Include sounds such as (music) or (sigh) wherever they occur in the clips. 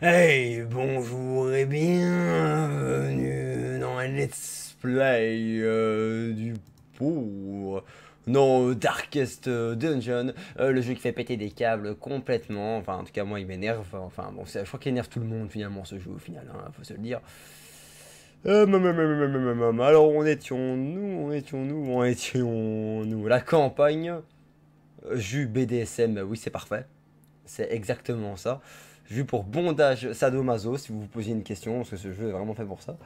Hey, bonjour et bienvenue dans un let's play euh, du pauvre non Darkest Dungeon, euh, le jeu qui fait péter des câbles complètement, enfin en tout cas moi il m'énerve, enfin bon je crois qu'il énerve tout le monde finalement ce jeu au final, hein, faut se le dire. Euh, alors on étions nous, on étions nous, on étions nous, la campagne, jus BDSM, bah oui c'est parfait, c'est exactement ça. Vu pour bondage sadomaso, si vous vous posiez une question, parce que ce jeu est vraiment fait pour ça.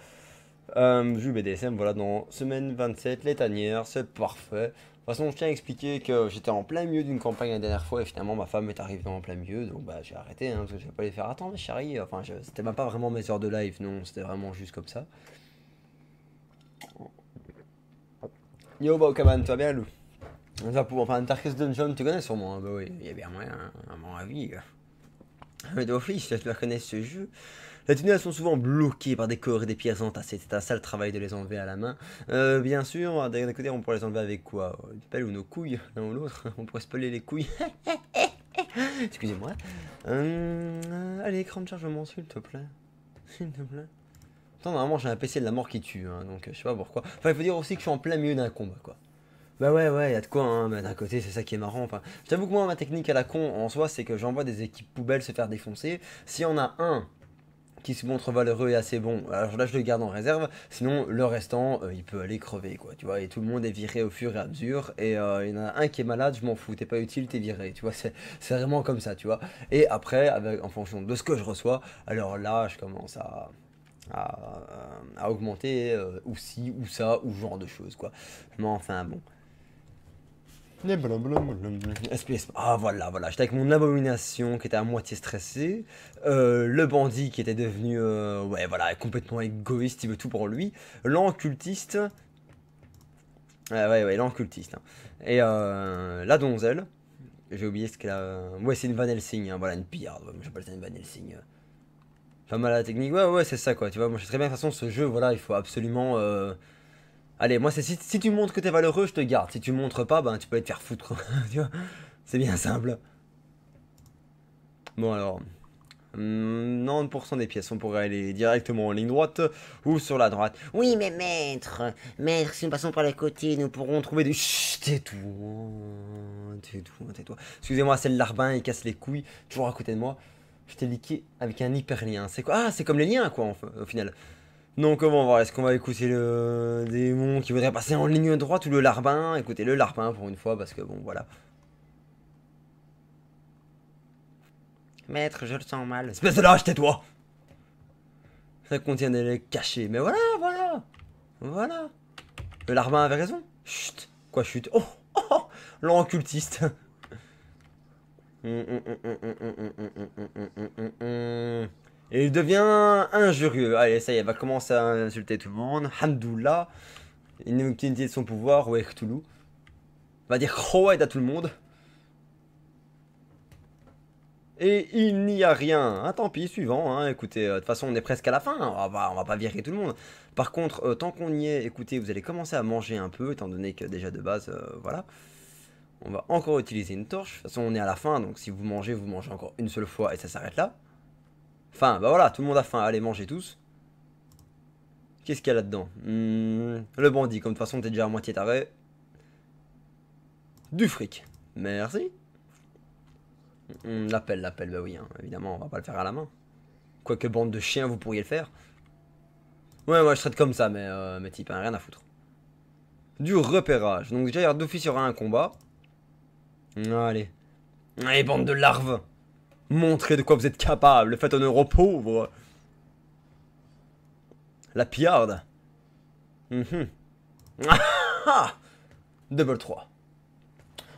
Euh, BDSM, voilà, dans semaine 27, les tanières, c'est parfait. De toute façon, je tiens à expliquer que j'étais en plein milieu d'une campagne la dernière fois et finalement ma femme est arrivée en plein milieu, donc bah j'ai arrêté, hein, parce que je vais pas les faire attendre, chérie. Enfin, c'était même pas vraiment mes heures de live, non, c'était vraiment juste comme ça. Yo, bah, Okaman, toi bien, Lou? Enfin, Darkest Dungeon, tu connais sûrement, hein, bah oui, il y a bien moyen, hein, à mon avis. Mais d'office, tu dois connaître ce jeu. Les tunnels sont souvent bloqués par des corps et des pierres entassées. C'est un sale travail de les enlever à la main. Euh, bien sûr, d'un côté, on pourrait les enlever avec quoi? Une pelle ou nos couilles, l'un ou l'autre? On pourrait se peler les couilles. (laughs) Excusez-moi. Euh, allez, écran de chargement, s'il te plaît. S'il te plaît. Attends, normalement, j'ai un PC de la mort qui tue, hein, donc je sais pas pourquoi. Enfin, il faut dire aussi que je suis en plein milieu d'un combat, quoi. Bah ouais, ouais, y a de quoi, hein, mais d'un côté, c'est ça qui est marrant. Enfin, je t'avoue que moi, ma technique à la con en soi, c'est que j'envoie des équipes poubelles se faire défoncer. S'il y en a un qui se montre valeureux et assez bon, alors là, je le garde en réserve. Sinon, le restant, euh, il peut aller crever, quoi, tu vois. Et tout le monde est viré au fur et à mesure. Et euh, il y en a un qui est malade, je m'en fous, t'es pas utile, t'es viré, tu vois. C'est vraiment comme ça, tu vois. Et après, en fonction de ce que je reçois, alors là, je commence à. À, augmenter euh, ou ci ou ça ou genre de choses quoi mais enfin bon SPS. Ah voilà, voilà. J'étais avec mon abomination qui était à moitié stressé. Euh, le bandit qui était devenu, euh, ouais, voilà, complètement égoïste, il veut tout pour lui. L'encultiste. ouais, ouais, l'encultiste. Hein. Et euh, la donzelle. J'ai oublié ce qu'elle a. Ouais, c'est une Van Helsing, voilà, une pillarde. J'appelle ça une Van Helsing. Pas mal à la technique. Ouais, ouais, c'est ça, quoi. Tu vois, moi je sais très bien. De toute façon, ce jeu, voilà, il faut absolument. Allez, moi, c'est si, tu montres que t'es valeureux, je te garde. Si tu montres pas, ben tu peux te faire foutre. (laughs) C'est bien simple. Bon, alors. 90% des pièces, on pourrait aller directement en ligne droite ou sur la droite. Oui, mais maître, maître, si nous passons par les côtés, nous pourrons trouver des... Chut, tais-toi, tais-toi, tais-toi. Excusez-moi, c'est le larbin, il casse les couilles, toujours à côté de moi. Je t'ai liqué avec un hyperlien. C'est quoi? Ah, c'est comme les liens, quoi, au final. Donc comment voir Est-ce qu'on va écouter le démon qui voudrait passer en ligne droite ou le larbin Écoutez le larbin pour une fois parce que bon voilà. Maître, je le sens mal. Espèce de lâche, tais-toi Ça contient des laits cachés. Mais voilà, voilà Voilà Le larbin avait raison. Chut Quoi chut Oh Oh, oh L'encultiste et il devient injurieux. Allez, ça y est, il va commencer à insulter tout le monde. Hamdoullah. Il de son pouvoir, ouais, va dire Khoed à tout le monde. Et il n'y a rien. Ah, tant pis, suivant. Hein. Écoutez, euh, de toute façon, on est presque à la fin. On va, on va pas virer tout le monde. Par contre, euh, tant qu'on y est, écoutez, vous allez commencer à manger un peu, étant donné que déjà de base, euh, voilà. On va encore utiliser une torche. De toute façon, on est à la fin, donc si vous mangez, vous mangez encore une seule fois et ça s'arrête là. Faim, bah voilà, tout le monde a faim. Allez, mangez tous. Qu'est-ce qu'il y a là-dedans hmm, Le bandit, comme de toute façon, t'es déjà à moitié taré. Du fric. Merci. Hmm, l'appel, l'appel, bah oui, hein. évidemment, on va pas le faire à la main. Quoique bande de chiens, vous pourriez le faire. Ouais, moi je traite comme ça, mais, euh, mais type, hein, rien à foutre. Du repérage. Donc déjà, d'office, il y aura un combat. Allez. Allez, bande de larves. Montrez de quoi vous êtes capable. Faites honneur aux pauvres. La piarde. Mhm. (laughs) Double 3.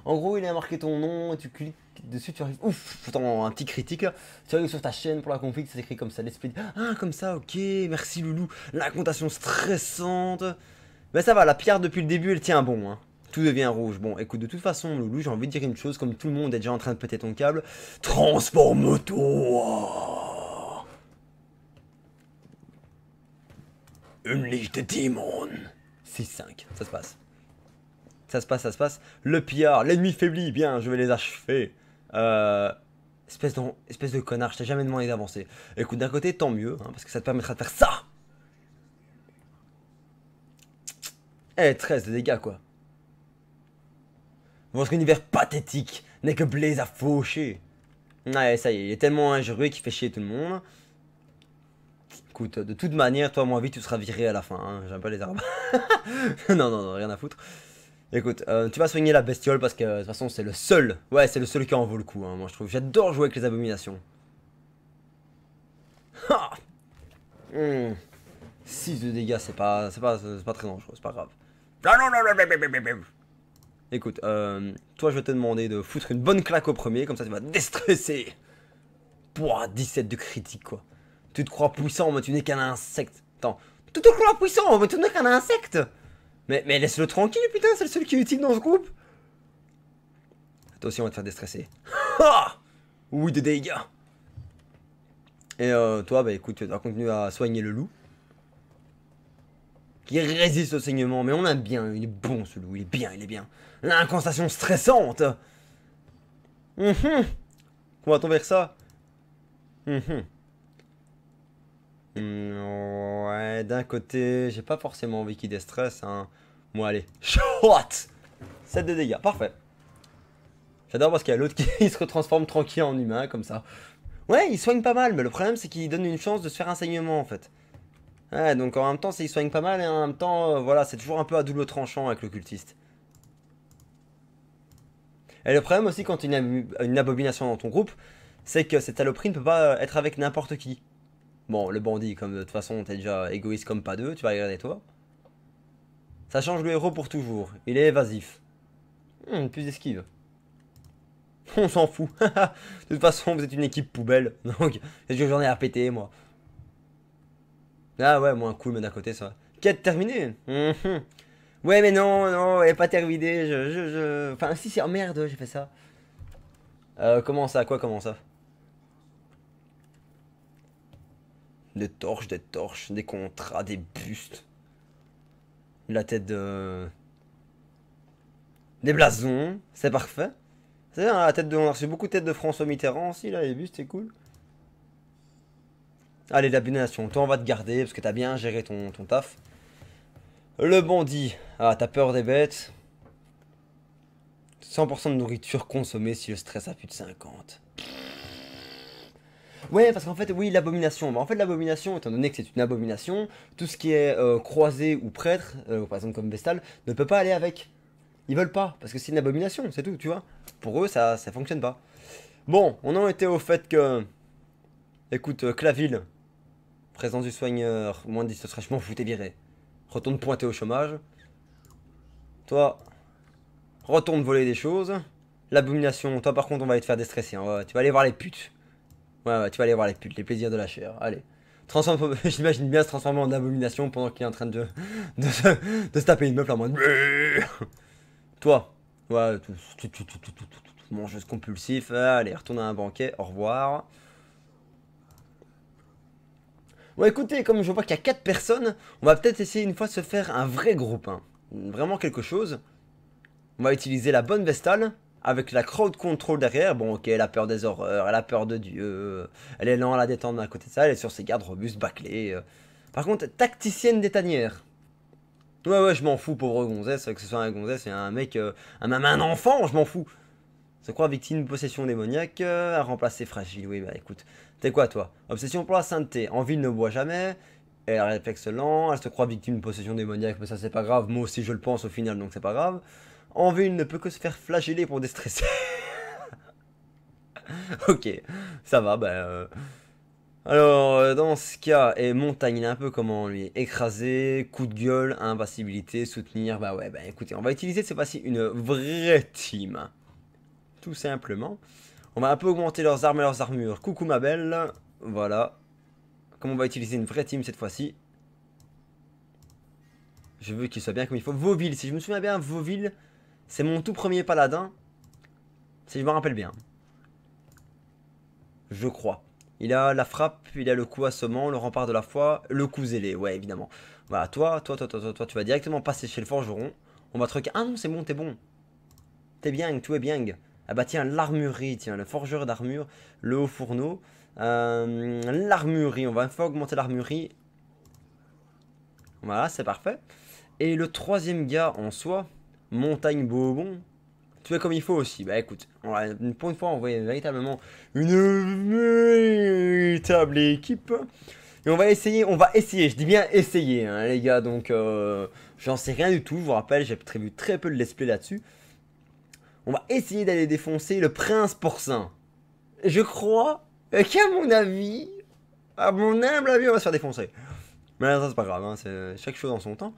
En gros, il a marqué ton nom et tu cliques dessus, tu arrives. Ouf, un petit critique. Tu arrives sur ta chaîne pour la config, ça s'écrit comme ça. L'esprit. Ah, comme ça, ok, merci loulou. La comptation stressante. Mais ça va, la pierre depuis le début, elle tient bon. Hein tout devient rouge. Bon, écoute, de toute façon, Loulou, j'ai envie de dire une chose, comme tout le monde est déjà en train de péter ton câble. Transforme-toi Unleash the Demon 6-5, ça se passe. Ça se passe, ça se passe. Le pillard, l'ennemi faiblit, bien, je vais les achever. Euh... Espèce, espèce de connard, je t'ai jamais demandé d'avancer. Écoute, d'un côté, tant mieux, hein, parce que ça te permettra de faire ça Eh, 13 de dégâts, quoi. Votre univers pathétique n'est que Blaze à faucher. Ouais, ça y est, il est tellement injurieux qu'il fait chier tout le monde. Écoute, de toute manière, toi, moi, vite, tu seras viré à la fin. Hein. J'aime pas les arbres. (laughs) non, non, non, rien à foutre. Écoute, euh, tu vas soigner la bestiole parce que de toute façon, c'est le seul. Ouais, c'est le seul qui en vaut le coup, hein, moi, je trouve. J'adore jouer avec les abominations. Ha 6 de dégâts, c'est pas, c'est pas, pas très dangereux, c'est pas grave. Écoute, euh, toi je vais te demander de foutre une bonne claque au premier, comme ça tu vas déstresser. Pouah, 17 de critique quoi. Tu te crois puissant, mais tu n'es qu'un insecte. Attends, tu te crois puissant, mais tu n'es qu'un insecte. Mais, mais laisse-le tranquille, putain, c'est le seul qui est utile dans ce groupe. Toi aussi, on va te faire déstresser. Ha Oui, de dégâts. Et euh, toi, bah écoute, tu vas continuer à soigner le loup. Qui résiste au saignement, mais on aime bien, il est bon ce loup, il est bien, il est bien. L'inconstation stressante Mhm. Comment va-t-on vers ça Mhm. Hmm, Ouais, d'un côté, j'ai pas forcément envie qu'il déstresse, hein. Bon, allez, (laughs) shot 7 de dégâts, parfait. J'adore parce qu'il y a l'autre qui (laughs) se retransforme tranquille en humain, comme ça. Ouais, il soigne pas mal, mais le problème c'est qu'il donne une chance de se faire un saignement en fait. Ouais, donc en même temps, il soigne pas mal et en même temps, euh, voilà, c'est toujours un peu à double tranchant avec le cultiste. Et le problème aussi quand tu as une, ab- une abomination dans ton groupe, c'est que cette saloperie ne peut pas être avec n'importe qui. Bon, le bandit, comme de toute façon t'es déjà égoïste comme pas deux, tu vas regarder toi. Ça change le héros pour toujours. Il est évasif. Hmm, plus d'esquive. (laughs) On s'en fout. (laughs) de toute façon, vous êtes une équipe poubelle. (laughs) Donc, est-ce que j'en ai à péter, moi Ah ouais, moins cool, mais d'un côté, ça. Quête terminée Mhm. Ouais, mais non, non, elle est pas terminée. Je, je, je... Enfin, si, c'est... Oh merde, j'ai fait ça. Euh, comment ça Quoi, comment ça? Des torches, des torches, des contrats, des bustes. La tête de... Des blasons, c'est parfait. C'est bien, la tête de... On a reçu beaucoup de têtes de François Mitterrand aussi, là, les bustes, c'est cool. Allez, l'abomination, toi on va te garder parce que t'as bien géré ton, ton taf. Le bandit, ah, t'as peur des bêtes. 100% de nourriture consommée si le stress a plus de 50. Ouais, parce qu'en fait, oui, l'abomination. Bah, en fait, l'abomination, étant donné que c'est une abomination, tout ce qui est euh, croisé ou prêtre, euh, par exemple comme Vestal, ne peut pas aller avec. Ils veulent pas, parce que c'est une abomination, c'est tout, tu vois. Pour eux, ça, ça fonctionne pas. Bon, on en était au fait que. Écoute, euh, Claville, présence du soigneur, moins de 10 je m'en viré. Retourne pointer au chômage. Toi, retourne voler des choses. L'abomination, toi par contre, on va aller te faire déstresser. hein. Tu vas aller voir les putes. Ouais, ouais, tu vas aller voir les putes, les plaisirs de la chair. Allez. Transforme, j'imagine bien se transformer en abomination pendant qu'il est en train de, de, se- de taper une meuf en mode. Toi, ouais, tu, tu, mangeuse compulsif. Allez, retourne à un banquet. Au revoir. Bon, écoutez, comme je vois qu'il y a 4 personnes, on va peut-être essayer une fois de se faire un vrai groupe. hein. Vraiment quelque chose. On va utiliser la bonne Vestale avec la crowd control derrière. Bon, ok, elle a peur des horreurs, elle a peur de Dieu. Elle est lente à la détendre à côté de ça, elle est sur ses gardes robustes, bâclés. euh. Par contre, tacticienne des tanières. Ouais, ouais, je m'en fous, pauvre gonzesse, que ce soit un gonzesse et un mec, euh, un enfant, je m'en fous. Se croit victime de possession démoniaque, euh, à remplacer fragile? Oui, bah écoute, t'es quoi toi? Obsession pour la sainteté. En ville ne boit jamais. Elle réflexe lent. Elle se croit victime de possession démoniaque, mais ça c'est pas grave. Moi aussi je le pense au final, donc c'est pas grave. En ville ne peut que se faire flageller pour déstresser. (laughs) ok, ça va, bah. euh. Alors, euh, dans ce cas, et Montagne, il est un peu comment lui? Écrasé, coup de gueule, impassibilité, soutenir. Bah ouais, bah écoutez, on va utiliser cette fois-ci une vraie team. Tout simplement. On va un peu augmenter leurs armes et leurs armures. Coucou ma belle. Voilà. Comme on va utiliser une vraie team cette fois-ci. Je veux qu'il soit bien comme il faut. Vauville, si je me souviens bien, Vauville, c'est mon tout premier paladin. Si je me rappelle bien. Je crois. Il a la frappe, il a le coup assommant, le rempart de la foi, le coup zélé, ouais évidemment. Voilà, toi, toi, toi, toi, toi, toi, tu vas directement passer chez le forgeron. On va reca- Ah non, c'est bon, t'es bon. T'es bien, tout est bien. Ah bah tiens, l'armurerie, tiens, le forgeur d'armure, le haut fourneau. Euh, l'armurerie, on va une fois augmenter l'armurerie. Voilà, c'est parfait. Et le troisième gars en soi, Montagne Bobon, tu fais comme il faut aussi. Bah écoute, pour une fois, on voit véritablement une véritable équipe. Et on va essayer, on va essayer, je dis bien essayer, hein, les gars. Donc, euh, j'en sais rien du tout. Je vous rappelle, j'ai prévu très peu de let's play là-dessus. On va essayer d'aller défoncer le prince porcin. Je crois qu'à mon avis, à mon humble avis, on va se faire défoncer. Mais ça, c'est pas grave, hein, c'est chaque chose en son temps.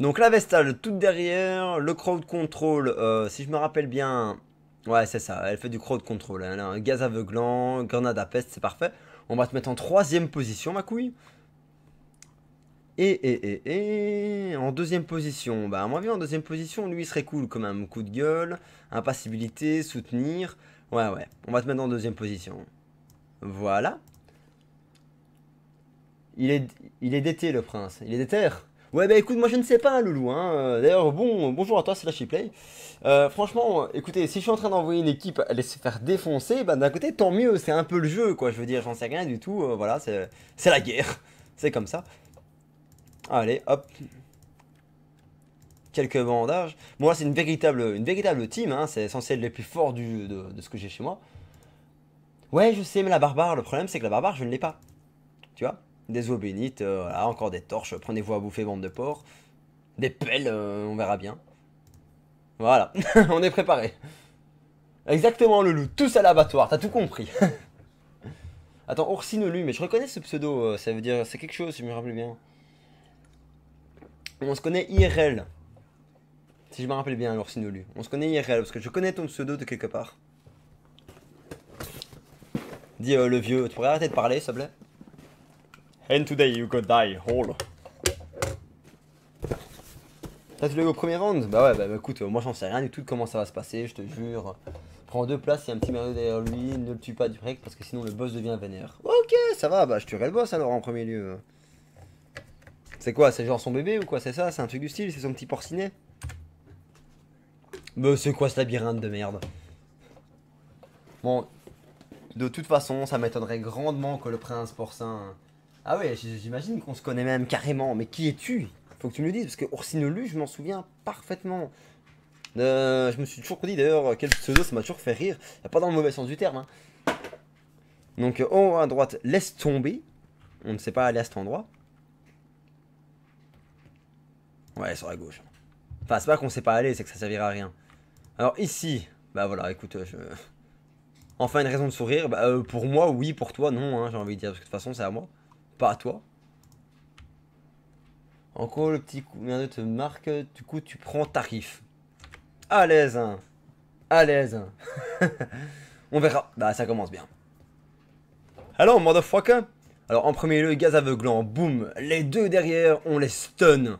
Donc la Vestale, toute derrière, le crowd control, euh, si je me rappelle bien, ouais c'est ça, elle fait du crowd control, elle a un gaz aveuglant, grenade à peste, c'est parfait. On va te mettre en troisième position ma couille. Et, et, et, et, en deuxième position, bah à mon avis en deuxième position, lui serait cool quand même, coup de gueule, impassibilité, soutenir, ouais ouais, on va te mettre en deuxième position. Voilà. Il est, il est d'été le prince, il est d'éther. Ouais, bah écoute, moi je ne sais pas, Loulou. Hein. D'ailleurs, bon, bonjour à toi, c'est la Play. Euh, franchement, écoutez, si je suis en train d'envoyer une équipe aller se faire défoncer, bah d'un côté, tant mieux, c'est un peu le jeu, quoi. Je veux dire, j'en sais rien du tout. Euh, voilà, c'est la guerre. C'est comme ça. Allez, hop. Quelques bandages. Moi, c'est une véritable, une team, hein. c'est censé les plus forts de, ce que j'ai chez moi. Ouais, je sais, mais la barbare, le problème, c'est que la barbare, je ne l'ai pas. Tu vois? Des eaux bénites, euh, voilà, encore des torches, prenez-vous à bouffer, bande de porc. Des pelles, euh, on verra bien. Voilà, (laughs) on est préparé. Exactement le loup, tous à l'abattoir, t'as tout compris. (laughs) Attends, Oursinolu, mais je reconnais ce pseudo, euh, ça veut dire, c'est quelque chose, je me rappelle bien. On se connaît IRL. Si je me rappelle bien, Oursinolu. On se connaît IRL, parce que je connais ton pseudo de quelque part. Dis le vieux, tu pourrais arrêter de parler, s'il te plaît? And today you could die whole. T'as tu au premier round? Bah ouais, bah, bah écoute, moi j'en sais rien du tout de comment ça va se passer, je te jure. Prends deux places, il y a un petit Mario derrière lui, ne le tue pas direct parce que sinon le boss devient vénère. Ok, ça va, bah je tuerai le boss alors en premier lieu. C'est quoi C'est genre son bébé ou quoi C'est ça C'est un truc du style C'est son petit porcinet Bah c'est quoi ce labyrinthe de merde? Bon, de toute façon, ça m'étonnerait grandement que le prince porcin ah ouais, j'imagine qu'on se connaît même carrément. Mais qui es-tu? Faut que tu me le dises, parce que Ursinolu, je m'en souviens parfaitement. Euh, je me suis toujours dit d'ailleurs, quel pseudo, ça m'a toujours fait rire. Pas dans le mauvais sens du terme. Hein. Donc, haut à droite, laisse tomber. On ne sait pas aller à cet endroit. Ouais, sur la gauche. Enfin, c'est pas qu'on sait pas aller, c'est que ça servira à rien. Alors ici, bah voilà, écoute, je... Enfin une raison de sourire. Bah, euh, pour moi, oui, pour toi, non, hein, j'ai envie de dire, parce que de toute façon, c'est à moi. Pas à toi. Encore le petit coup de te marque, du coup tu prends tarif. À l'aise, hein. À l'aise. (laughs) On verra. Bah ça commence bien. Alors, motherfucker Alors en premier lieu, gaz aveuglant, boum. Les deux derrière, on les stun.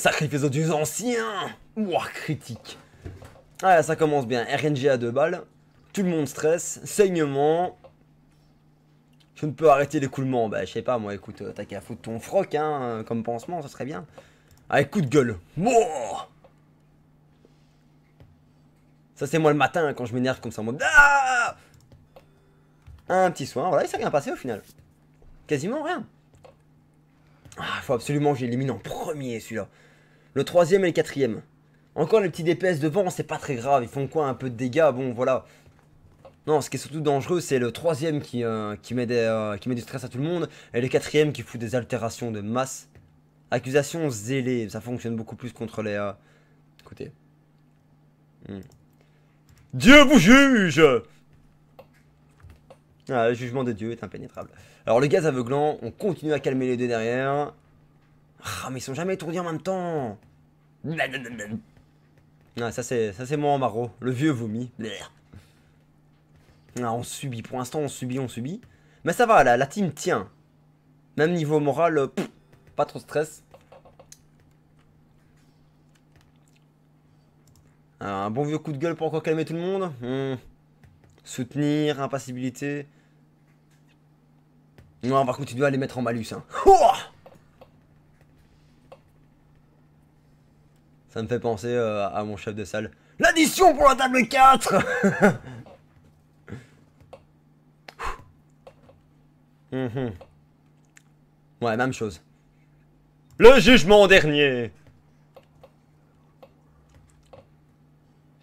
Sacrifice aux dieux anciens Ouah, critique. Ah, ça commence bien. RNG à deux balles. Tout le monde stresse. Saignement. Je ne peux arrêter l'écoulement. Bah, je sais pas, moi, écoute, euh, t'as qu'à foutre ton froc, hein, euh, comme pansement, ça serait bien. Allez, coup gueule. ça, c'est moi le matin, quand je m'énerve comme ça, en ah Un petit soin, voilà, il s'est rien passé au final. Quasiment rien. Ah, faut absolument que j'élimine en premier, celui-là. Le troisième et le quatrième. Encore les petits DPS devant, c'est pas très grave. Ils font quoi Un peu de dégâts, bon, voilà. Non, ce qui est surtout dangereux, c'est le troisième qui, euh, euh, qui met du stress à tout le monde, et le quatrième qui fout des altérations de masse. Accusation zélée, ça fonctionne beaucoup plus contre les... Euh, écoutez. Hmm. Dieu vous juge ah, Le jugement de Dieu est impénétrable. Alors le gaz aveuglant, on continue à calmer les deux derrière. Ah, mais ils sont jamais étourdis en même temps ah, ça c'est moi en maro, le vieux vomi. Ah, on subit, pour l'instant on subit, on subit. Mais ça va, la, la team tient. Même niveau moral, euh, pas trop stress. un bon vieux coup de gueule pour encore calmer tout le monde. Hmm. Soutenir, impassibilité. Non, par contre, tu dois les mettre en malus. Hein. Ça me fait penser euh, à mon chef de salle. L'addition pour la table 4 (laughs) Mhm. Ouais, même chose. Le jugement dernier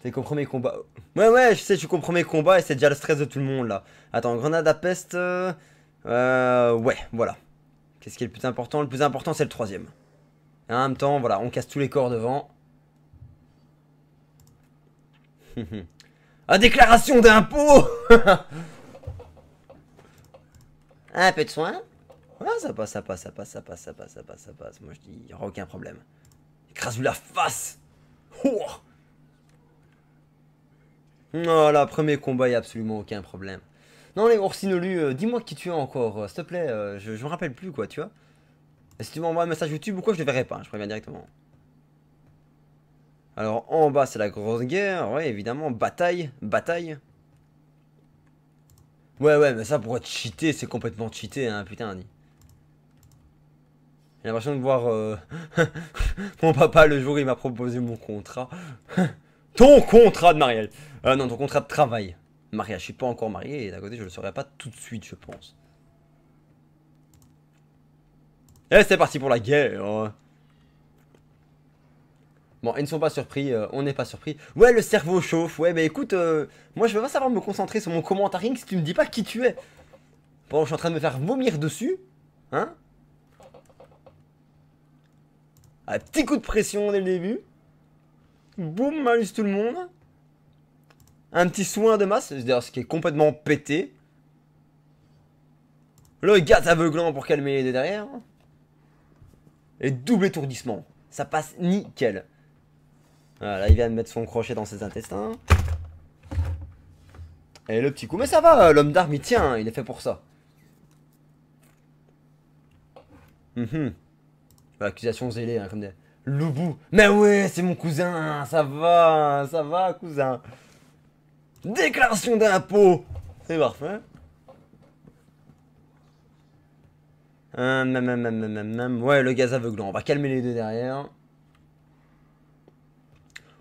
C'est le premier combat. Ouais, ouais, je sais, tu comprends mes et c'est déjà le stress de tout le monde là. Attends, grenade à peste. Euh, euh ouais, voilà. Qu'est-ce qui est le plus important? Le plus important, c'est le troisième. Et en même temps, voilà, on casse tous les corps devant. (laughs) ah, déclaration d'impôt (laughs) Un peu de soin Ouais, ça passe, ça passe, ça passe, ça passe, ça passe, ça passe, ça passe. Moi, je dis, il n'y aura aucun problème. Écrase-lui la face oh Voilà, premier combat, il n'y a absolument aucun problème. Non, les oursinolus, euh, dis-moi qui tu es encore, euh, s'il te plaît. euh, je, je me rappelle plus, quoi, tu vois. Et si tu m'envoies un message YouTube ou quoi, je le verrai pas, je préviens directement. Alors, en bas, c'est la grosse guerre. Ouais, évidemment, bataille, bataille. Ouais, ouais, mais ça, pour être cheaté, c'est complètement cheaté, hein, putain. J'ai l'impression de voir euh, (laughs) mon papa le jour il m'a proposé mon contrat. (laughs) ton contrat de mariage. Euh, non, ton contrat de travail. Mariage, je suis pas encore marié et d'un côté, je le saurai pas tout de suite, je pense. Et c'est parti pour la guerre. Bon, ils ne sont pas surpris, euh, on n'est pas surpris. Ouais, le cerveau chauffe. Ouais, mais écoute, euh, moi je veux pas savoir me concentrer sur mon commentaring si tu me dis pas qui tu es. Bon, je suis en train de me faire vomir dessus. Hein Un petit coup de pression dès le début. Boum, malus tout le monde. Un petit soin de masse, c'est-à-dire ce qui est complètement pété. Le gaz aveuglant pour calmer les deux derrière. Et double étourdissement. Ça passe nickel. Voilà, il vient de mettre son crochet dans ses intestins. Et le petit coup, mais ça va, l'homme d'arme il tient, il est fait pour ça. Mhm. Accusation zélée, hein, comme des... Loubou. Mais ouais, c'est mon cousin, ça va, ça va, cousin. Déclaration d'impôt. C'est parfait. Hum, hum, hum, hum, hum, hum. Ouais, le gaz aveuglant. On va calmer les deux derrière.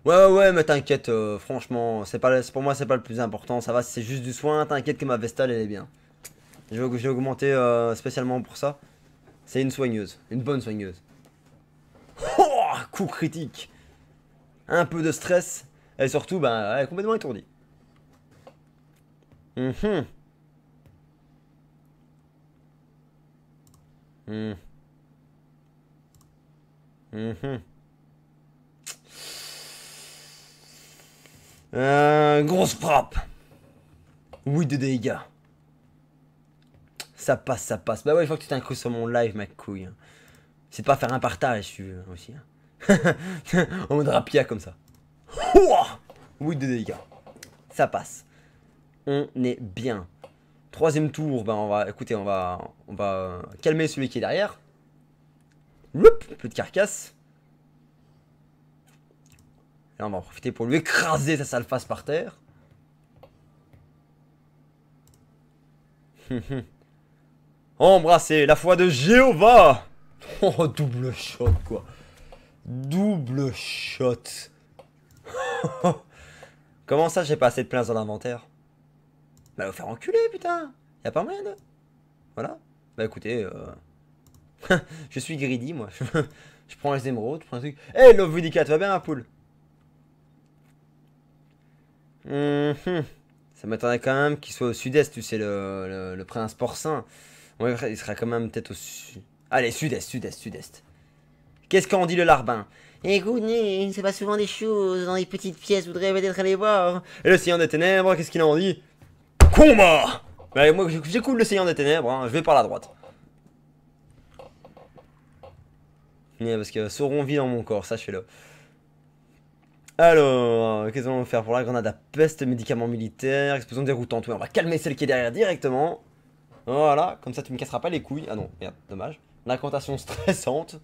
Ouais, ouais, ouais, mais t'inquiète, euh, franchement, c'est pas, pour moi, c'est pas le plus important. Ça va, c'est juste du soin. T'inquiète que ma Vestale, elle est bien. J'ai augmenté euh, spécialement pour ça. C'est une soigneuse, une bonne soigneuse. Oh, coup critique. Un peu de stress. Et surtout, ben, elle est complètement étourdie. Mhm. Mhm. Mhm. Euh, grosse frappe. Oui, de dégâts. Ça passe, ça passe. Bah ouais, il faut que tu t'incrustes sur mon live, ma couille. hein. C'est pas faire un partage, tu veux, aussi. hein. (laughs) en mode rapia, comme ça. Oui, de dégâts. Ça passe. On est bien. Troisième tour, ben on va, écoutez, on va, on va calmer celui qui est derrière. Loup, plus de carcasse. Là, on va en profiter pour lui écraser sa sale face par terre. (laughs) Embrasser la foi de Jéhovah. (laughs) Oh, double shot, quoi. Double shot. (laughs) Comment ça, j'ai pas assez de place dans l'inventaire? Bah, vous faire enculer, putain. Y a pas moyen de... Voilà. Bah, écoutez, euh... je suis greedy, moi. je prends les émeraudes, je prends truc... Eh, Love Vidica, tu vas bien, ma poule? Mhm. Ça m'attendait quand même qu'il soit au sud-est, tu sais, le, le, le prince porcin. Ouais, il sera quand même peut-être au sud. Allez, sud-est, sud-est, sud-est. Qu'est-ce qu'en dit le larbin? Écoute, il se passe souvent des choses dans les petites pièces, je voudrais peut-être aller voir. Et le Seigneur des Ténèbres, qu'est-ce qu'il en dit? Combat Bah, moi, j'écoute le Seigneur des Ténèbres, hein, je vais par la droite. Ouais, parce que Sauron vit dans mon corps, sachez-le. Alors, qu'est-ce qu'on va faire pour la grenade à peste, médicaments militaires, explosion déroutante. Ouais, on va calmer celle qui est derrière directement. Voilà, comme ça tu me casseras pas les couilles. Ah non, merde, dommage. L'incantation stressante.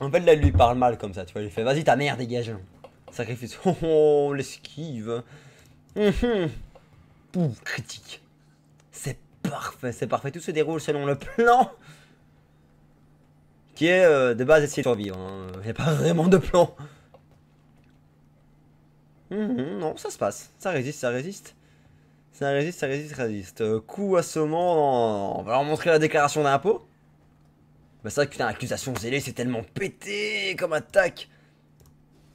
En fait, là, lui parle mal comme ça, tu vois. Il fait Vas-y, ta mère, dégage. Sacrifice. (laughs) Oh, oh l'esquive. Mhm. Pouf, critique. C'est parfait, c'est parfait. Tout se déroule selon le plan. Qui est euh, de base essayer de survivre. Il n'y a pas (laughs) vraiment de plan. Mhm, non, ça se passe. Ça résiste, ça résiste. Ça résiste, ça résiste, ça résiste. Euh, coup assommant. On va leur montrer la déclaration d'impôt. Bah c'est vrai que putain, accusation zélée, c'est tellement pété comme attaque.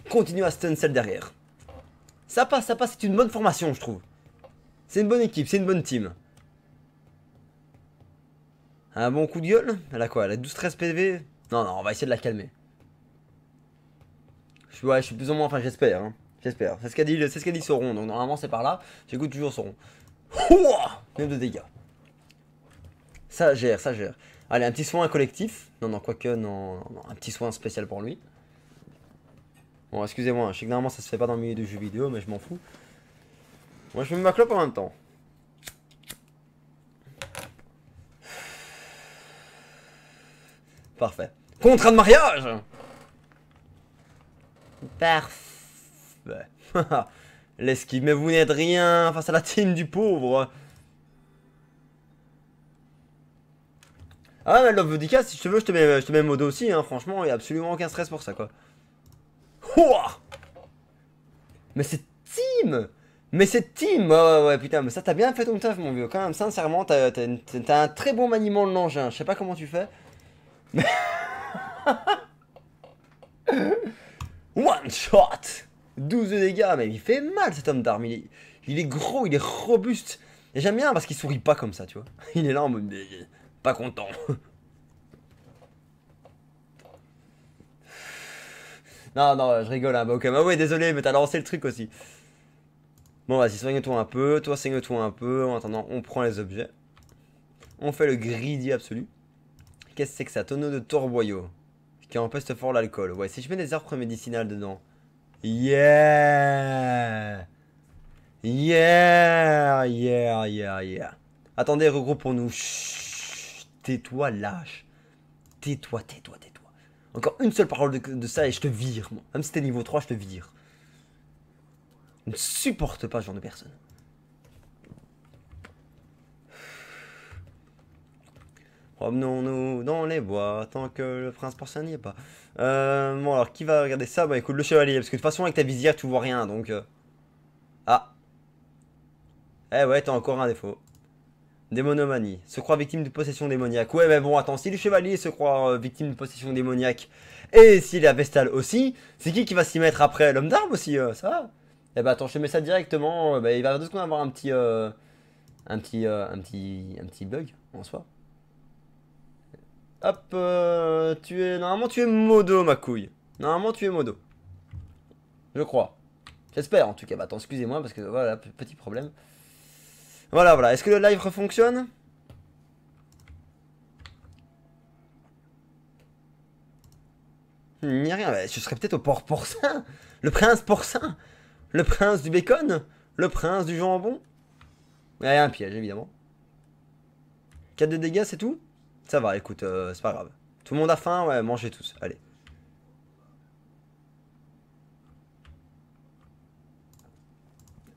Continue à stun celle derrière. Ça passe, ça passe, c'est une bonne formation, je trouve. C'est une bonne équipe, c'est une bonne team. Un bon coup de gueule Elle a quoi Elle a 12-13 PV Non, non, on va essayer de la calmer. Je ouais, je suis plus ou moins, enfin j'espère. Hein. J'espère. C'est ce qu'a dit, ce qu'a dit Sauron. Donc normalement c'est par là. J'écoute toujours Sauron. Ouah Même de dégâts. Ça gère, ça gère. Allez, un petit soin collectif. Non, non, quoique, non, non, un petit soin spécial pour lui. Bon, excusez-moi, je sais que normalement ça se fait pas dans le milieu du jeu vidéo, mais je m'en fous. Moi je mets ma clope en même temps. Parfait. Contrat de mariage Parfait. (laughs) L'esquive, mais vous n'êtes rien face à la team du pauvre. Ah mais Love Vodika, si te veux, je te mets, je te mets modo aussi, hein. franchement, il n'y a absolument aucun stress pour ça, quoi. Ouah mais c'est team Mais c'est team Ouais, ouais, putain, mais ça, t'as bien fait ton taf, mon vieux. Quand même, sincèrement, t'as un très bon maniement de l'engin. Je sais pas comment tu fais. (laughs) One shot 12 dégâts, mais il fait mal cet homme d'arme. Il, est, gros, il est robuste. Et j'aime bien parce qu'il sourit pas comme ça, tu vois. (laughs) Il est là en mode... Pas content. (laughs) Non, non, je rigole, hein, bah, ok. Bah ouais, désolé, mais t'as lancé le truc aussi. Bon, vas-y, soigne-toi un peu. Toi, soigne-toi un peu. En attendant, on prend les objets. On fait le greedy absolu. Qu'est-ce que c'est que ça Tonneau de torboyau. Qui empeste fort l'alcool? Ouais, si je mets des arbres médicinales dedans. Yeah Yeah Yeah Yeah Yeah Attendez, regroupons-nous. Tais-toi, lâche. Tais-toi, tais-toi, tais-toi. Encore une seule parole de, ça et je te vire. Moi. Même si t'es niveau 3, je te vire. Je ne supporte pas ce genre de personne. Promenons-nous dans les bois tant que le prince porcin n'y est pas. Euh, bon alors qui va regarder ça? Bah écoute le chevalier parce que de toute façon avec ta visière tu vois rien donc... Euh. Ah Eh ouais t'as encore un défaut. Démonomanie. Se croit victime de possession démoniaque. Ouais, mais bon, attends, si le chevalier se croit euh, victime de possession démoniaque, et si la vestale aussi, c'est qui qui va s'y mettre après? L'homme d'armes aussi, ça va? Eh bah attends, je te mets ça directement. Bah, il va deux secondes avoir un petit, un petit, un petit, un petit bug en soi. Hop, tu es normalement tu es modo ma couille. Normalement tu es modo. Je crois. J'espère en tout cas. Bah attends, excusez-moi parce que voilà, petit problème. Voilà, voilà. Est-ce que le live refonctionne? Il n'y a rien. Je serais peut-être au port porcin. Le prince porcin. Le prince du bacon? Le prince du jambon? Il y a un piège, évidemment. 4 de dégâts, c'est tout? Ça va, écoute, euh, c'est pas grave. Tout le monde a faim Ouais, mangez tous. Allez.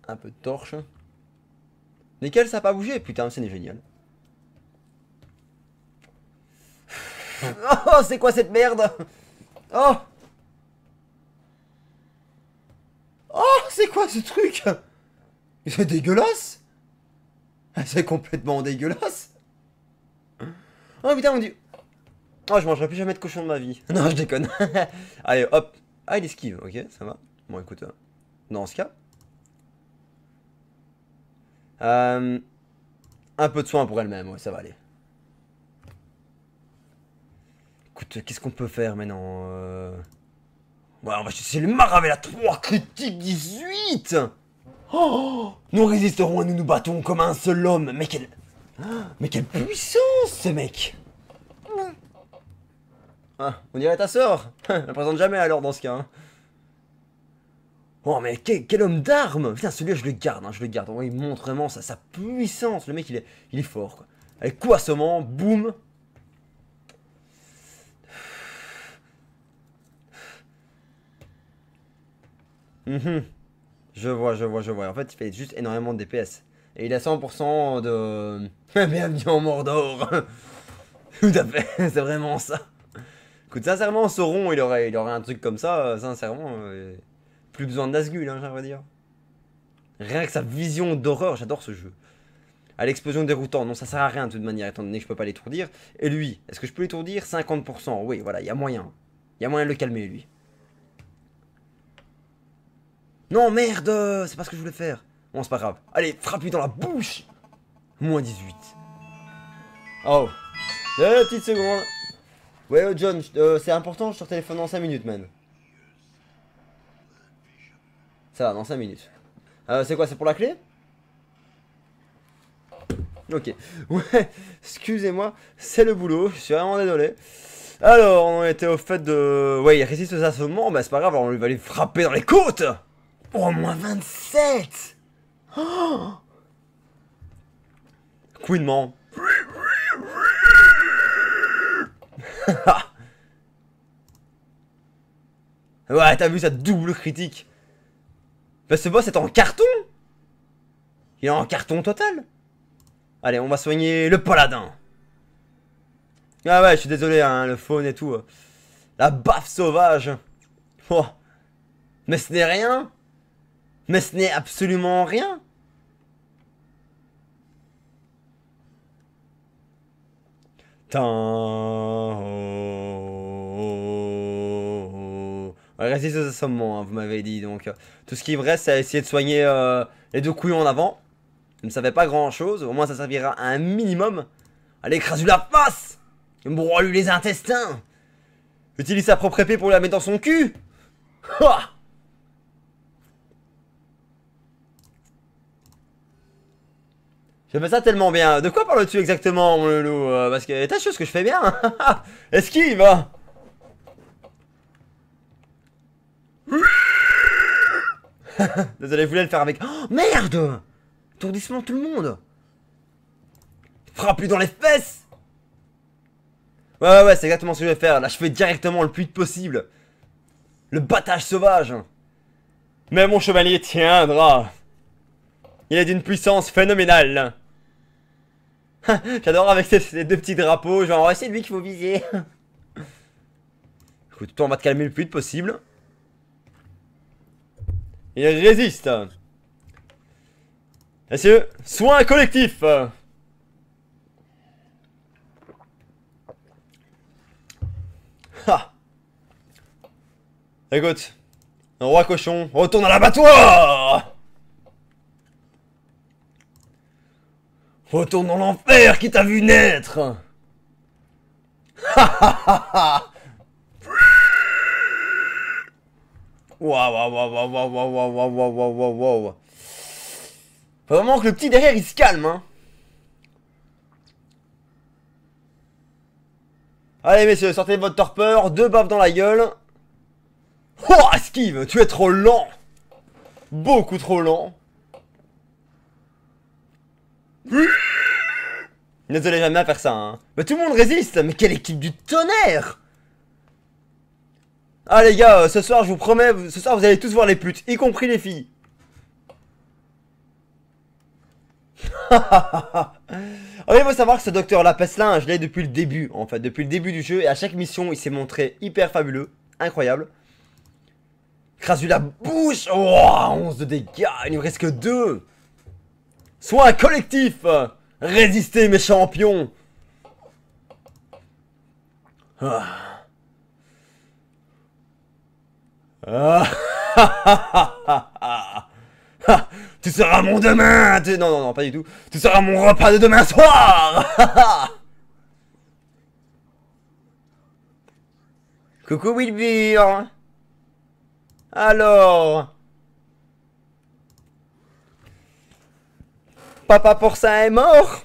Un peu de torche. Nickel, ça n'a pas bougé. Putain, c'est génial. (laughs) Oh, c'est quoi cette merde? Oh Oh, c'est quoi ce truc? C'est dégueulasse C'est complètement dégueulasse Oh putain, mon dieu Oh, je mangerai plus jamais de cochon de ma vie. (laughs) Non, je déconne. (laughs) Allez, hop. Ah, il esquive, ok, ça va. Bon, écoute, euh, dans ce cas, euh, un peu de soin pour elle-même, ouais, ça va aller. Écoute, qu'est-ce qu'on peut faire maintenant euh... Ouais, on va chercher le la 3 critique 18 Oh Nous résisterons et nous nous battons comme un seul homme. Mais quelle... Mais quelle puissance, ce mec ah, On dirait ta sœur (laughs) Elle présente jamais alors dans ce cas. Hein. Oh mais quel, homme d'armes Putain celui-là je le garde, hein, je le garde. il montre vraiment sa, sa, puissance. Le mec il est, il est fort quoi. Allez, quoi moment boum mhm. Je vois, je vois, je vois. En fait il fait juste énormément de DPS. Et il a 100% de... (laughs) Bienvenue en Mordor (laughs) Tout à fait, (laughs) c'est vraiment ça. Écoute, sincèrement, Sauron, il aurait, il aurait un truc comme ça, euh, sincèrement, euh, plus besoin de Nazgûl, hein, j'aimerais dire. Rien que sa vision d'horreur, j'adore ce jeu. À l'explosion déroutant, non, ça sert à rien de toute manière, étant donné que je peux pas l'étourdir. Et lui, est-ce que je peux l'étourdir? 50%, oui, voilà, il y a moyen. Il y a moyen de le calmer, lui. Non, merde C'est pas ce que je voulais faire. Bon, c'est pas grave. Allez, frappe-lui dans la bouche Moins 18. Oh. Deux petites secondes. Ouais, oh, John, euh, c'est important, je te téléphone dans 5 minutes, man. Ça va, dans 5 minutes. Euh, c'est quoi, c'est pour la clé? Ok. Ouais, (laughs) excusez-moi, c'est le boulot, je suis vraiment désolé. Alors, on était au fait de... Ouais, il résiste aux assommements, bah c'est pas grave, on lui va aller frapper dans les côtes Oh, moins 27 oh Queenman. (laughs) ouais, t'as vu sa double critique. Bah ce boss est en carton. Il est en carton total. Allez, on va soigner le paladin. Ah ouais, je suis désolé, hein, le faune et tout. La baffe sauvage. Oh. Mais ce n'est rien. Mais ce n'est absolument rien Résiste aux assommements, vous m'avez dit. Donc, euh, tout ce qui me reste, c'est essayer de soigner euh, les deux couillons en avant. Je ne savais pas grand chose. Au moins, ça servira à un minimum. Allez, écrase-lui la face Broie-lui les intestins Utilise sa propre épée pour la mettre dans son cul Je ça tellement bien. De quoi parles-tu exactement, mon loulou? Euh, Parce que t'as chose que je fais bien. (laughs) Esquive (laughs) Désolé, je voulais le faire avec... Oh, merde Tourdissement tout le monde Frappe-lui dans les fesses Ouais, ouais, ouais, c'est exactement ce que je vais faire. Là, je fais directement le plus vite possible. Le battage sauvage. Mais mon chevalier tiendra. Il est d'une puissance phénoménale. (laughs) J'adore avec ces, deux petits drapeaux. Genre, c'est lui qu'il faut viser. (laughs) Écoute, toi, on va te calmer le plus vite possible. Il résiste. Messieurs, soin collectif. (laughs) Ha. Écoute, roi cochon, retourne à l'abattoir Retourne dans l'enfer qui t'a vu naître Waouh, waouh, waouh, waouh, waouh, waouh, waouh, waouh, waouh, waouh, waouh. Faut vraiment que le petit derrière il se calme, hein. Allez, messieurs, sortez votre torpeur, deux baffes dans la gueule. Oh, esquive, tu es trop lent. Beaucoup trop lent. Désolé jamais à faire ça, hein. Mais tout le monde résiste, mais quelle équipe du tonnerre Ah les gars, ce soir je vous promets, ce soir vous allez tous voir les putes, y compris les filles. Alors (laughs) il faut savoir que ce docteur Lapesselin, je l'ai depuis le début, en fait, depuis le début du jeu, et à chaque mission, il s'est montré hyper fabuleux, incroyable. Crasse la bouche Oh, 11 de dégâts, il ne me reste que 2 Sois un collectif Résistez mes champions ah. (laughs) Tu seras mon demain Non, non, non, pas du tout. Tu seras mon repas de demain soir (laughs) Coucou Wilbur Alors Papa pour ça est mort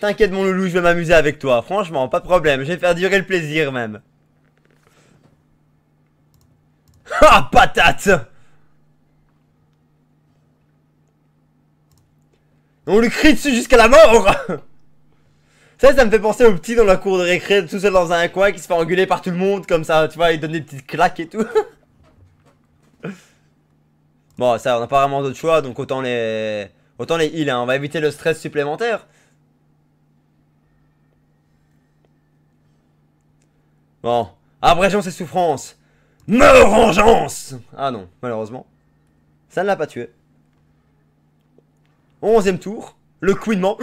T'inquiète mon loulou, je vais m'amuser avec toi. Franchement, pas de problème. Je vais faire durer le plaisir même. Ah, patate On lui crie dessus jusqu'à la mort (laughs) Ça, ça me fait penser au petit dans la cour de récré, tout seul dans un coin qui se fait engueuler par tout le monde, comme ça, tu vois, il donne des petites claques et tout. (laughs) bon, ça, on n'a pas vraiment d'autre choix, donc autant les... Autant les heals, hein. on va éviter le stress supplémentaire. Bon, abrégeons ses souffrances. Me vengeance Ah non, malheureusement. Ça ne l'a pas tué. Onzième tour. Le couinement.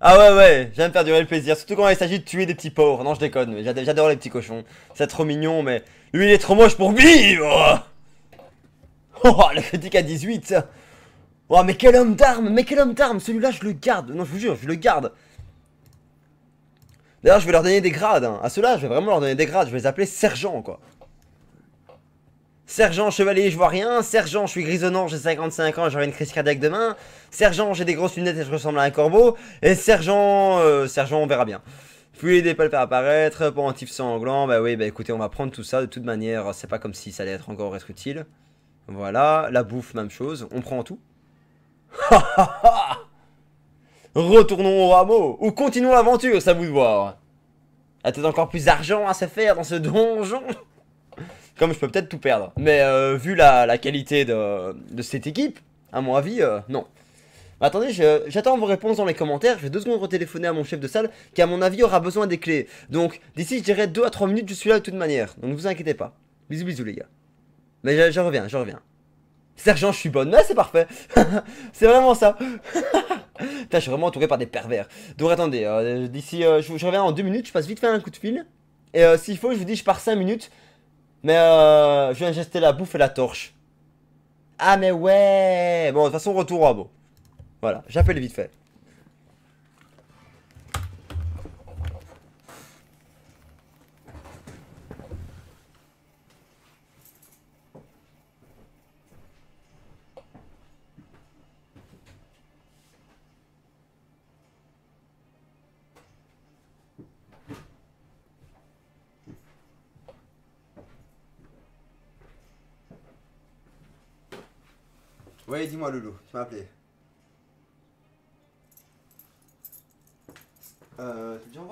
Ah ouais, ouais, j'aime faire durer le plaisir. Surtout quand il s'agit de tuer des petits pauvres. Non, je déconne, j'adore les petits cochons. C'est trop mignon, mais lui, il est trop moche pour vivre (laughs) Oh, le critique à 18 Oh, mais quel homme d'armes Mais quel homme d'armes Celui-là, je le garde. Non, je vous jure, je le garde. D'ailleurs, je vais leur donner des grades. hein. À ceux-là, je vais vraiment leur donner des grades. Je vais les appeler sergents, quoi. Sergent chevalier, je vois rien. Sergent, je suis grisonnant, j'ai 55 ans, j'aurai une crise cardiaque demain. Sergent, j'ai des grosses lunettes et je ressemble à un corbeau. Et sergent, euh, sergent, on verra bien. Fouiller des palpes à apparaître, pendentif sanglant. Bah oui, bah écoutez, on va prendre tout ça. De toute manière, c'est pas comme si ça allait être encore être utile. Voilà, la bouffe, même chose. On prend tout. Retournons au rameau ou continuons l'aventure, ça vous de voir. A peut-être encore plus d'argent à se faire dans ce donjon Comme je peux peut-être tout perdre. Mais euh, vu la, la qualité de, cette équipe, à mon avis, euh, non. Attendez, j'attends vos réponses dans les commentaires. Je vais deux secondes retéléphoner à mon chef de salle qui, à mon avis, aura besoin des clés. Donc, d'ici, je dirais 2 à 3 minutes, je suis là de toute manière. Donc, ne vous inquiétez pas. Bisous, bisous, les gars. Mais je reviens, je reviens. Sergent, je suis bonne. Ouais, c'est parfait. (laughs) c'est vraiment ça. (laughs) Putain, je suis vraiment entouré par des pervers. Donc, attendez, euh, d'ici, euh, je, reviens en 2 minutes. Je passe vite faire un coup de fil. Et euh, s'il faut, je vous dis, je pars 5 minutes. Mais je viens ingester la bouffe et la torche. Ah, mais ouais. Bon, de toute façon, retour au rabot. Voilà, j'appelle vite fait. Ouais, dis-moi, Loulou, tu m'as appelé. Euh, tu me dis au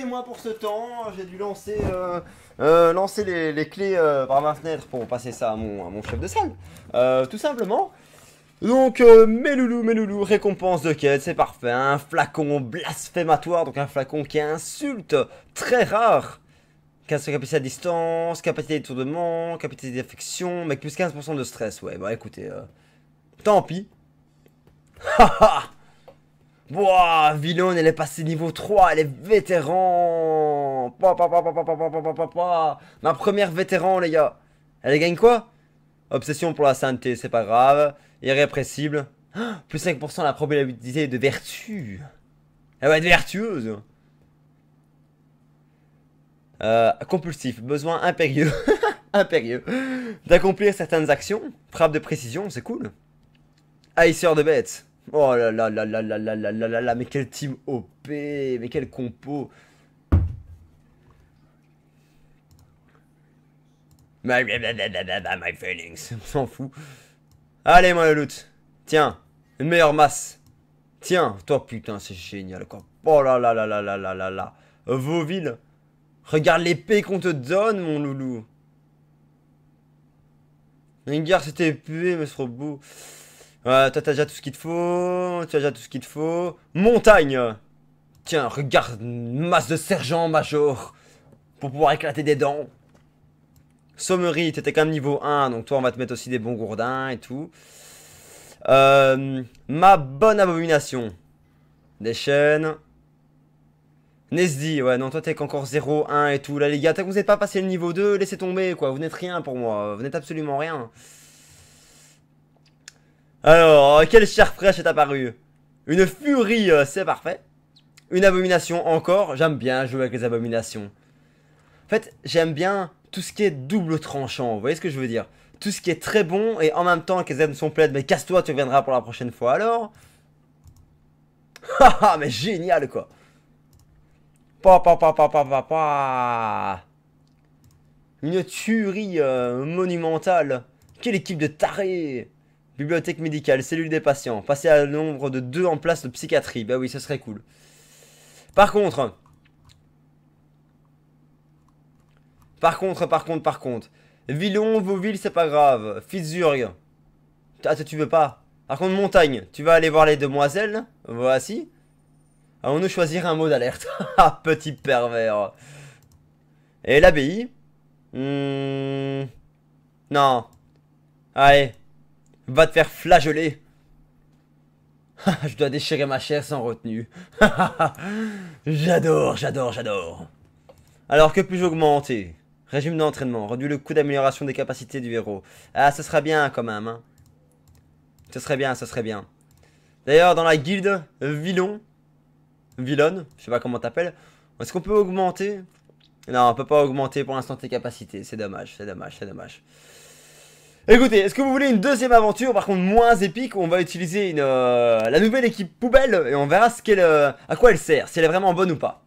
excusez-moi pour ce temps, j'ai dû lancer, euh, euh, lancer les, clés euh, par ma fenêtre pour passer ça à mon, chef de salle. Tout simplement. Donc, mes loulous, mes loulous, récompense de quête, c'est parfait. Un flacon blasphématoire, donc un flacon qui insulte, très rare. Casse capacité à distance, capacité d'étourdement, capacité d'affection, mec plus 15% de stress. Ouais, bah écoutez, tant pis. Haha Wouah, Villone, elle est passée niveau 3, elle est vétéran. Pa, pa, pa, Ma première vétéran, les gars. Elle gagne quoi? Obsession pour la sainteté, c'est pas grave. Irrépressible. Ah, plus 5% la probabilité de vertu. Elle va être vertueuse. Euh, compulsif, besoin impérieux. (laughs) impérieux. D'accomplir certaines actions. Frappe de précision, c'est cool. Haïsseur de bêtes. Oh là là là là là là là là là là, mais quel team OP, mais quel compo. My, feelings, on s'en fout. Allez, moi le loot. Tiens, une meilleure masse. Tiens, toi putain, c'est génial quoi. Oh là là là là là là là là. Vauville. Regarde l'épée qu'on te donne, mon loulou. Regarde cette épée, mais c'est trop beau. Ouais, toi t'as déjà tout ce qu'il te faut, tu déjà tout ce qu'il te faut. Montagne Tiens, regarde, masse de sergents major pour pouvoir éclater des dents. Sommerie, t'étais quand même niveau 1, donc toi on va te mettre aussi des bons gourdins et tout. Euh, ma bonne abomination. Des chaînes. Nesdi, ouais, non, toi t'es qu'encore 0, 1 et tout. Là les gars, tant que vous n'êtes pas passé le niveau 2, laissez tomber quoi, vous n'êtes rien pour moi, vous n'êtes absolument rien. Alors, quelle chair fraîche est apparue? Une furie, euh, c'est parfait. Une abomination encore, j'aime bien jouer avec les abominations. En fait, j'aime bien tout ce qui est double tranchant, vous voyez ce que je veux dire? Tout ce qui est très bon et en même temps que les aides sont pleines, mais casse-toi, tu reviendras pour la prochaine fois alors? Haha, (laughs) mais génial quoi Pa pa pa pa pa pa pa Une tuerie euh, monumentale. Quelle équipe de tarés Bibliothèque médicale, cellule des patients. Passer à nombre de deux en place de psychiatrie. Bah oui, ce serait cool. Par contre... Par contre, par contre, par contre... Villon, Vauville, c'est pas grave. Fitzurg. Ah, tu veux pas? Par contre, montagne. Tu vas aller voir les demoiselles? Voici. Allons-nous choisir un mot d'alerte (laughs) Ah, petit pervers. Et l'abbaye? Hmm. Non. Allez. Va te faire flageoler. Je dois déchirer ma chair sans retenue. (laughs) j'adore, j'adore, j'adore. Alors que puis-je augmenter? Régime d'entraînement. Réduit le coût d'amélioration des capacités du héros. Ah, ce serait bien quand même. Hein. Ce serait bien, ce serait bien. D'ailleurs, dans la guilde Villon, Villon, je sais pas comment t'appelles, est-ce qu'on peut augmenter? Non, on peut pas augmenter pour l'instant tes capacités. C'est dommage, c'est dommage, c'est dommage. Écoutez, est-ce que vous voulez une deuxième aventure, par contre moins épique, où on va utiliser euh, la nouvelle équipe poubelle et on verra euh, à quoi elle sert, si elle est vraiment bonne ou pas.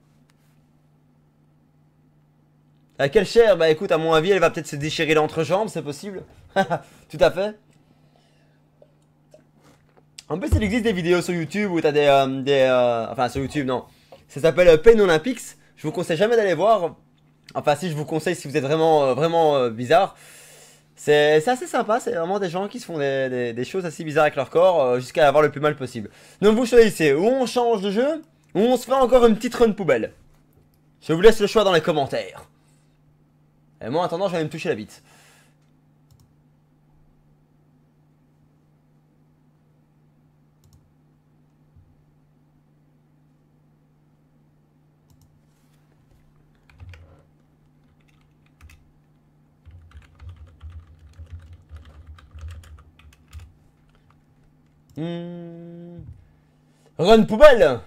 À quelle chair? Bah écoute, à mon avis, elle va peut-être se déchirer l'entrejambe, c'est possible. (laughs) Tout à fait. En plus, il existe des vidéos sur YouTube où t'as des, euh, des enfin sur YouTube, non. Ça s'appelle Pain Olympics. Je vous conseille jamais d'aller voir. Enfin, si je vous conseille, si vous êtes vraiment, vraiment bizarre. C'est assez sympa, c'est vraiment des gens qui se font des, choses assez bizarres avec leur corps euh, jusqu'à avoir le plus mal possible. Donc vous choisissez où on change de jeu ou on se fait encore une petite run poubelle. Je vous laisse le choix dans les commentaires. Et moi en attendant je vais me toucher la bite. Hmm. Run poubelle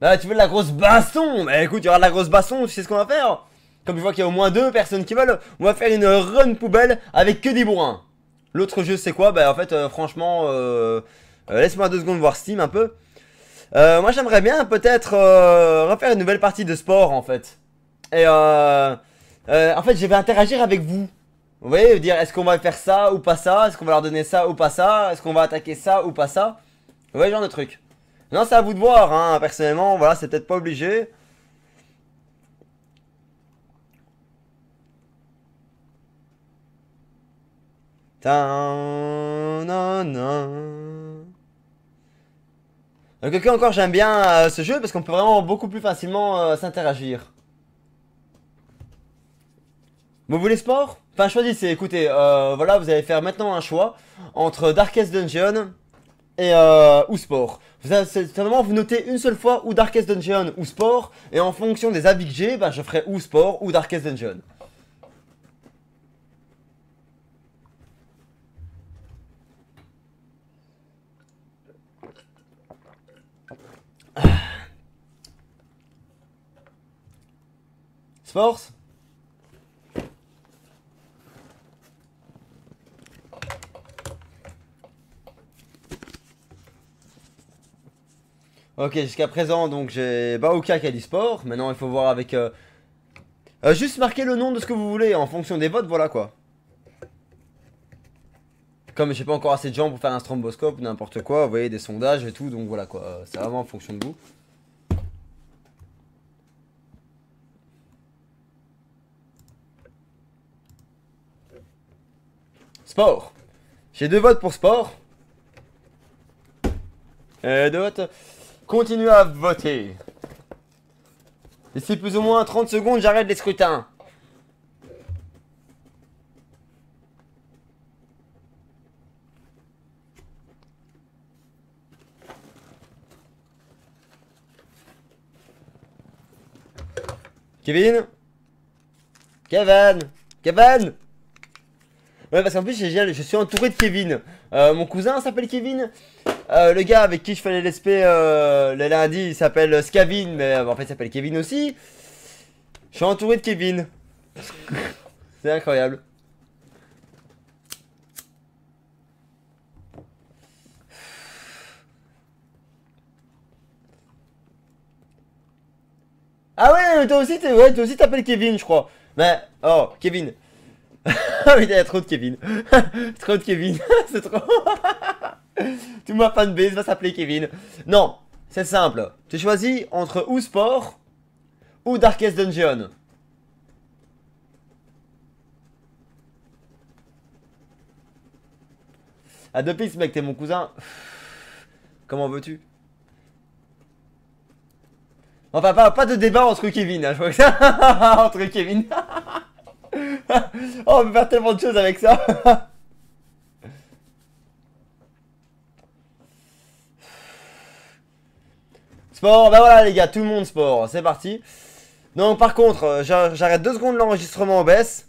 Bah tu veux de la grosse baston Bah écoute, il y aura de la grosse baston, tu sais ce qu'on va faire Comme je vois qu'il y a au moins deux personnes qui veulent, on va faire une run poubelle avec que des bourrins. L'autre jeu c'est quoi? Bah en fait, euh, franchement, euh, euh, laisse-moi deux secondes voir Steam un peu. moi j'aimerais bien peut-être refaire une nouvelle partie de sport en fait. Et en fait je vais interagir avec vous. Vous voyez, dire est-ce qu'on va faire ça ou pas ça? Est-ce qu'on va leur donner ça ou pas ça? Est-ce qu'on va attaquer ça ou pas ça? Vous voyez, genre de truc. Non, c'est à vous de voir, hein. Personnellement, voilà, c'est peut-être pas obligé. Quelqu'un encore j'aime bien euh, ce jeu parce qu'on peut vraiment beaucoup plus facilement euh, s'interagir. Vous voulez sport? Enfin, choisissez, écoutez, euh, voilà, vous allez faire maintenant un choix entre Darkest Dungeon et euh, ou sport. Vous simplement vous notez une seule fois ou Darkest Dungeon ou sport, et en fonction des avis que j'ai, bah, je ferai ou sport ou Darkest Dungeon. (sighs) Sports Ok, jusqu'à présent, donc j'ai Baoka qui a dit sport. Maintenant, il faut voir avec... Euh, euh, juste marquer le nom de ce que vous voulez en fonction des votes, voilà quoi. Comme j'ai pas encore assez de gens pour faire un stromboscope ou n'importe quoi, vous voyez, des sondages et tout, donc voilà quoi. C'est vraiment en fonction de vous. Sport. J'ai deux votes pour sport. Et deux votes. Continuez à voter. D'ici plus ou moins 30 secondes, j'arrête les scrutins. Kevin? Kevin Kevin Ouais, parce qu'en plus, je suis entouré de Kevin. Euh, mon cousin s'appelle Kevin? Euh, le gars avec qui je fais les euh, le lundi, il s'appelle Scavin, mais euh, en fait, il s'appelle Kevin aussi. Je suis entouré de Kevin. (laughs) C'est incroyable. Ah ouais, toi aussi, ouais, toi aussi t'appelles Kevin, je crois. Mais, oh, Kevin. (laughs) Ah oui, il y a trop de Kevin. (laughs) trop de Kevin. c'est trop. (laughs) Tout ma fanbase va s'appeler Kevin. Non, c'est simple. Tu choisis entre ou sport ou Darkest Dungeon. À deux pistes, mec, t'es mon cousin. (sighs) Comment veux-tu? Enfin, pas, pas de débat entre Kevin, hein, je crois que ça. (laughs) entre Kevin. (laughs) oh, on peut faire tellement de choses avec ça. Sport, bah voilà les gars, tout le monde sport, c'est parti. Donc par contre, euh, j'arrête deux secondes l'enregistrement, on baisse.